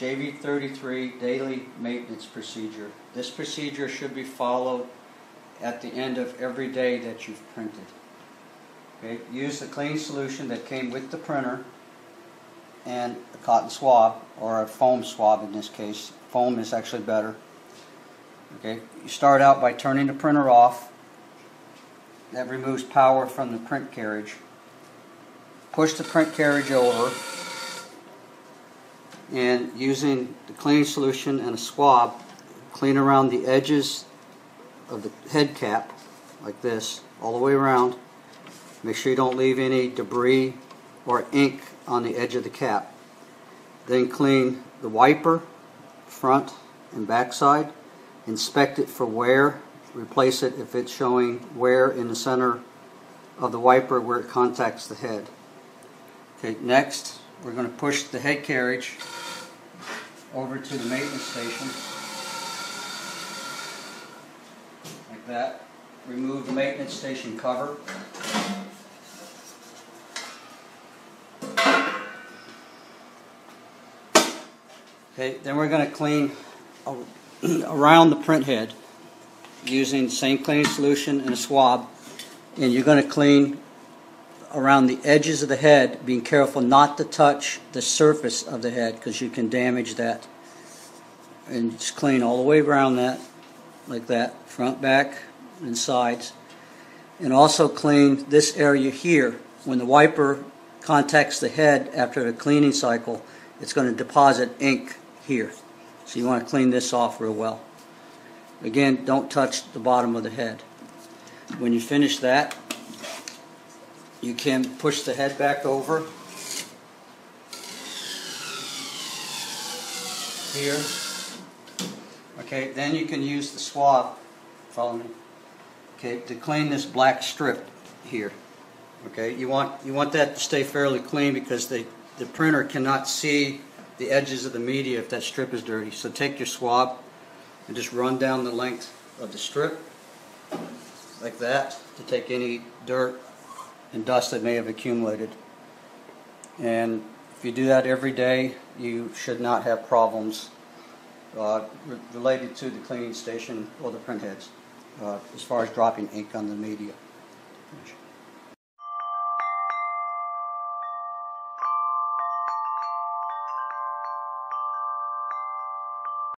JV33 daily maintenance procedure. This procedure should be followed at the end of every day that you've printed. Okay, use the clean solution that came with the printer and a cotton swab, or a foam swab in this case. Foam is actually better. Okay, you start out by turning the printer off. That removes power from the print carriage. Push the print carriage over and using the cleaning solution and a swab, clean around the edges of the head cap like this, all the way around. Make sure you don't leave any debris or ink on the edge of the cap. Then clean the wiper, front and back side. Inspect it for wear. Replace it if it's showing wear in the center of the wiper where it contacts the head. Okay, next we're going to push the head carriage over to the maintenance station. Like that. Remove the maintenance station cover. Okay, then we're going to clean around the print head using the same cleaning solution and a swab. And you're going to clean around the edges of the head, being careful not to touch the surface of the head because you can damage that. And just clean all the way around that, like that, front, back, and sides. And also clean this area here. When the wiper contacts the head after the cleaning cycle, it's going to deposit ink here. So you want to clean this off real well. Again, don't touch the bottom of the head. When you finish that, you can push the head back over here. Okay, then you can use the swab, follow me, okay, to clean this black strip here. Okay, you want you want that to stay fairly clean because the, the printer cannot see the edges of the media if that strip is dirty. So take your swab and just run down the length of the strip like that to take any dirt and dust that may have accumulated. And if you do that every day, you should not have problems uh, re related to the cleaning station or the print heads uh, as far as dropping ink on the media.